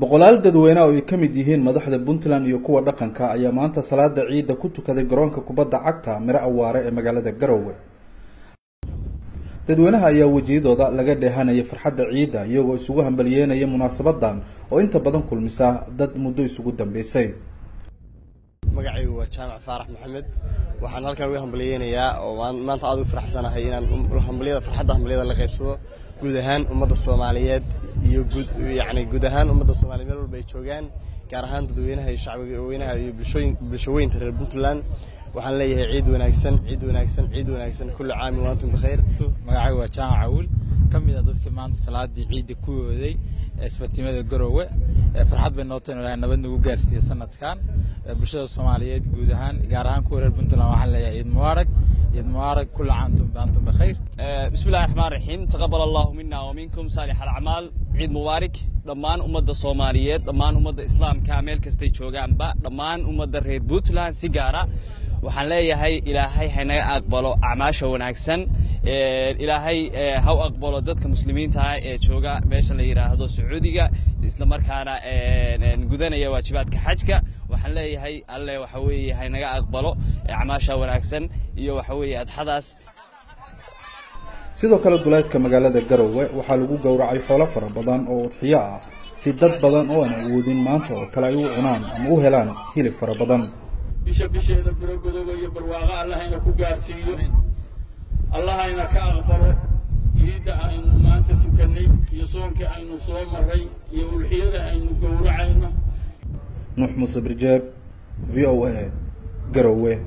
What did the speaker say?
boqolaal dadweyne oo ay ka mid yihiin madaxda puntland iyo kuwa dhaqanka ayaa maanta salaada ciidda ku tukaday garoonka kubadda cagta miro awaare ee magaalada garowe. Dadweynaha ayaa wejiyadooda laga dheehanayay farxadda ciidda iyagoo isugu hambalyeynaya munaasabadan oo inta badan kulmisa dad muddo isugu dambeysay. Magacaygu waa jaamac faarax maxamed. Waxaan halkan uga hambalyeynayaa oo maanta aad u faraxsanahay inaan hambalyada farxadda hambalyada la qaybsado guud ahaan ummadda soomaaliyeed iyo yacni guud ahaan ummadda soomaaliyeed meel walba ay joogaan gaar ahaan dadweynaha iyo shacbiga weynaha iyo bulshaweynta reer puntland. Waxaan leeyahay ciid wanaagsan ciid wanaagsan ciid wanaagsan. Kulli caami waantum bikhayr. Magacaygu waa jaamac awil ka mid a dadkii maanta salaadii ciidda ku ooday isbatimada garowe farxad bay nootay inuu ilahay nabad nagu gaarsiiye sanadkan bulshada soomaaliyeed guud ahaan gaar ahaan kuwa reer puntland waxaan leeyahay ciid mubaarak bismi illahi raxmaan raxiim taqabal allahu mina waminkum saalix alacmaal ciid mubaarak dhammaan ummadda soomaaliyeed dhammaan ummadda islaamka meel kastay joogaanba dhammaan ummadda reer puntland si gaara waxaan leeyahay ilaahay haynaga aqbalo acmaasha wanaagsan. Ilaahay ha aqbalo dadka muslimiinta ah ee jooga meesha la yidhaahdo sacuudiga isla markaana gudanaya waajibaadka xajka. Waxaan leeyahay alle waxa weeye haynaga aqbalo acmaasha wanaagsan iyo waxa weeye adxadaas. Sidoo kale duleedka magaalada garowe waxaa lagu gowracay xoolo fara badan oo udxiyo ah si dad badan oo aan awoodin maanta oo kale ay u cunaan ama u helaan hilib fara badan bisha bisheeda birogodoba iyo barwaaqo allahayna ku gaarsiiyo. Allahayna ka aqbalo. Ciidda aynu maanta tukannay iyo soonkii aynu soo marray iyo ulxiyada aynu gowracayno. Nuux muuse birjeeb v o a garowe